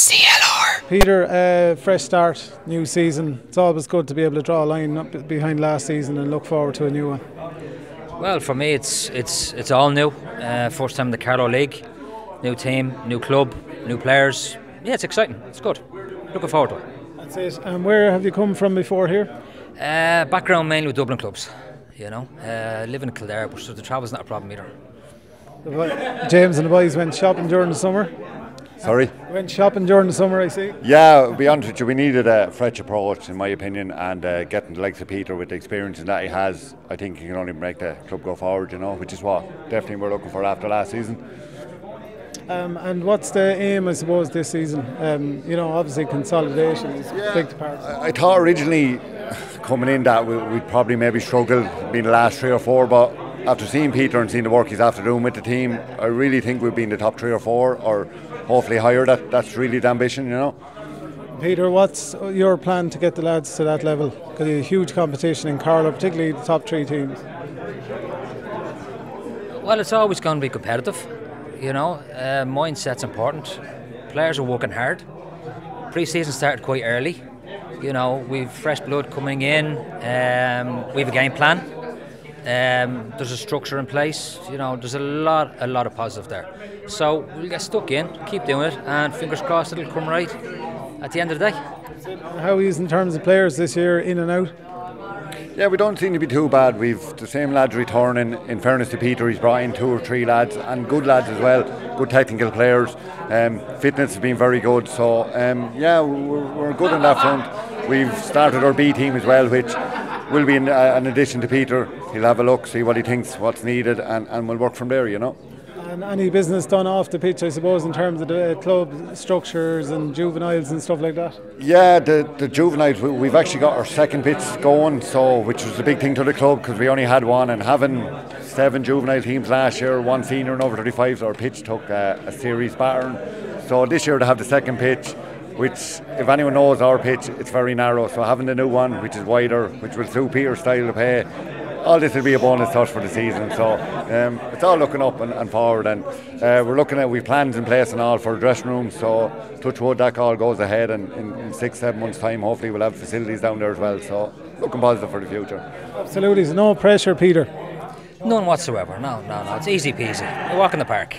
CLR. Peter, uh, fresh start, new season. It's always good to be able to draw a line up behind last season and look forward to a new one. Well, for me, it's it's it's all new. Uh, first time in the Carlow League, new team, new club, new players. Yeah, it's exciting. It's good. Looking forward to it. That's it. And where have you come from before here? Uh, background mainly with Dublin clubs. You know, uh, living in Kildare, but so the travel's not a problem either. James and the boys went shopping during the summer. Sorry? Went shopping during the summer, I see. Yeah, to be honest with you, we needed a fresh approach, in my opinion, and uh, getting the likes of Peter with the experience that he has, I think he can only make the club go forward, you know, which is what definitely we're looking for after last season. Um, and what's the aim, I suppose, this season? Um, you know, obviously consolidation is a big part. I, I thought originally coming in that we, would probably maybe struggle being the last three or four, but after seeing Peter and seeing the work he's after doing with the team, I really think we'll be in the top three or four, or hopefully higher. That that's really the ambition, you know. Peter, what's your plan to get the lads to that level? Because it's a huge competition in Carlow, particularly the top three teams. Well, it's always going to be competitive. You know, uh, mindset's important. Players are working hard. Pre-season started quite early. You know, we've fresh blood coming in. Um, we have a game plan um, there's a structure in place. You know, there's a lot, a lot of positive there. So we'll get stuck in, keep doing it, and fingers crossed it'll come right at the end of the day. How is in terms of players this year, in and out? Yeah, we don't seem to be too bad. We've the same lads returning. In fairness to Peter, he's brought in two or three lads and good lads as well. Good technical players. Um, fitness has been very good. So um, yeah, we're, we're good on that front. We've started our B team as well, which will be in, uh, an addition to Peter. He'll have a look, see what he thinks, what's needed, and, and we'll work from there, you know. And any business done off the pitch, I suppose, in terms of the club structures and juveniles and stuff like that? Yeah, the, the juveniles, we've actually got our second pitch going, so which was a big thing to the club because we only had one, and having seven juvenile teams last year, one senior and over 35s, our pitch took uh, a serious battering. So this year to have the second pitch, which, if anyone knows our pitch, it's very narrow. So having the new one, which is wider, which will suit Peter's style of play, all this will be a bonus touch for the season. So um, it's all looking up and, and forward, and uh, we're looking at we've plans in place and all for the dressing rooms. So touch wood, that all goes ahead, and in, in, six, seven months' time, hopefully we'll have facilities down there as well. So looking positive for the future. Absolutely, no pressure, Peter. None whatsoever. No, no, no. It's easy peasy. A walk in the park.